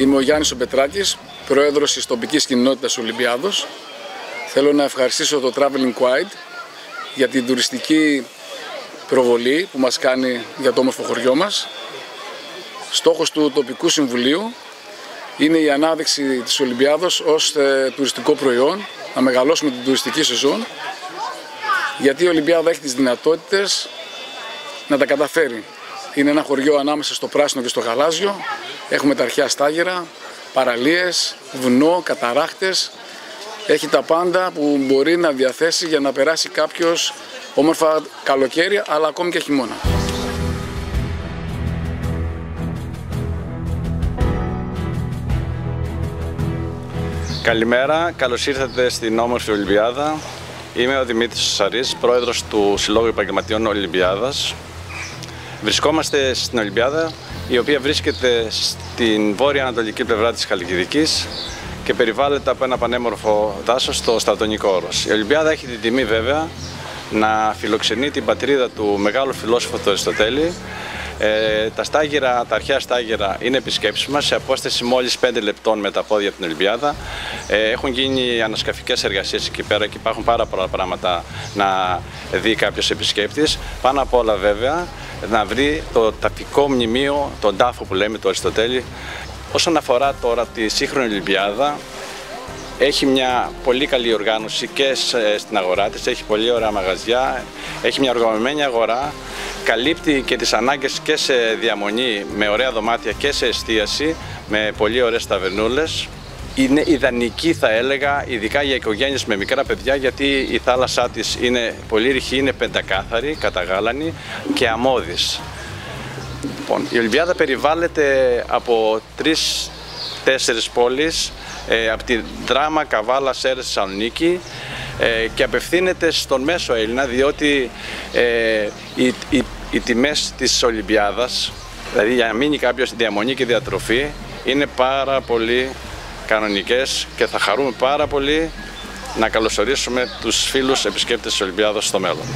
Είμαι ο Γιάννης Πετράκης, πρόεδρος της τοπικής κοινότητας Ολυμπιάδος. Θέλω να ευχαριστήσω το Traveling Quite για την τουριστική προβολή που μας κάνει για το όμορφο χωριό μας. Στόχος του τοπικού συμβουλίου είναι η ανάδειξη της Ολυμπιάδος ως ε, τουριστικό προϊόν, να μεγαλώσουμε την τουριστική σεζόν, γιατί η Ολυμπιάδα έχει τις δυνατότητες να τα καταφέρει. Είναι ένα χωριό ανάμεσα στο πράσινο και στο γαλάζιο. Έχουμε τα αρχαία στάγερα, παραλίες, βουνό, καταράχτες. Έχει τα πάντα που μπορεί να διαθέσει για να περάσει κάποιος όμορφα καλοκαίρι αλλά ακόμη και χειμώνα. Καλημέρα, καλώς ήρθατε στην όμορφη Ολυμπιάδα. Είμαι ο Δημήτρης Σαρής, πρόεδρος του Συλλόγου Επαγγελματιών Ολυμπιάδας. Βρισκόμαστε στην Ολυμπιάδα, η οποία βρίσκεται στην βόρεια-ανατολική πλευρά της Χαλκιδικής και περιβάλλεται από ένα πανέμορφο δάσος στο Στρατονικό Όρος. Η Ολυμπιάδα έχει την τιμή βέβαια να φιλοξενεί την πατρίδα του μεγάλου φιλόσοφου του Αριστοτέλη. Ε, τα στάγερα, τα αρχαία στάγερα είναι επισκέψιμα σε απόσταση μόλις 5 λεπτών με τα πόδια από την Ολυμπιάδα. Ε, έχουν γίνει ανασκαφικές εργασίες εκεί πέρα και υπάρχουν πάρα πολλά πράγματα να δει κάποιος επισκέπτης. Πάνω απ' όλα βέβαια να βρει το ταφικό μνημείο, τον τάφο που λέμε του Αριστοτέλη. Όσον αφορά τώρα τη σύγχρονη Ολυμπιάδα, έχει μια πολύ καλή οργάνωση και στην αγορά της, έχει πολύ ωραία μαγαζιά, έχει μια οργανωμένη αγορά, καλύπτει και τις ανάγκες και σε διαμονή με ωραία δωμάτια και σε εστίαση, με πολύ ωραίες ταβερνούλες είναι ιδανική θα έλεγα, ειδικά για οικογένειες με μικρά παιδιά, γιατί η θάλασσά της είναι πολύ ρηχή, είναι πεντακάθαρη, καταγάλανη και αμμώδης. Λοιπόν, η Ολυμπιάδα περιβάλλεται από τρεις-τέσσερις πόλεις, ε, από τη Δράμα, Καβάλα, Σέρες, Θεσσαλονίκη ε, και απευθύνεται στον μέσο Έλληνα, διότι ε, οι, οι, οι τιμές της Ολυμπιάδας, δηλαδή για να μείνει κάποιος διαμονή και διατροφή, είναι πάρα πολύ κανονικές και θα χαρούμε πάρα πολύ να καλωσορίσουμε τους φίλους επισκέπτες της Ολυμπιάδας στο μέλλον.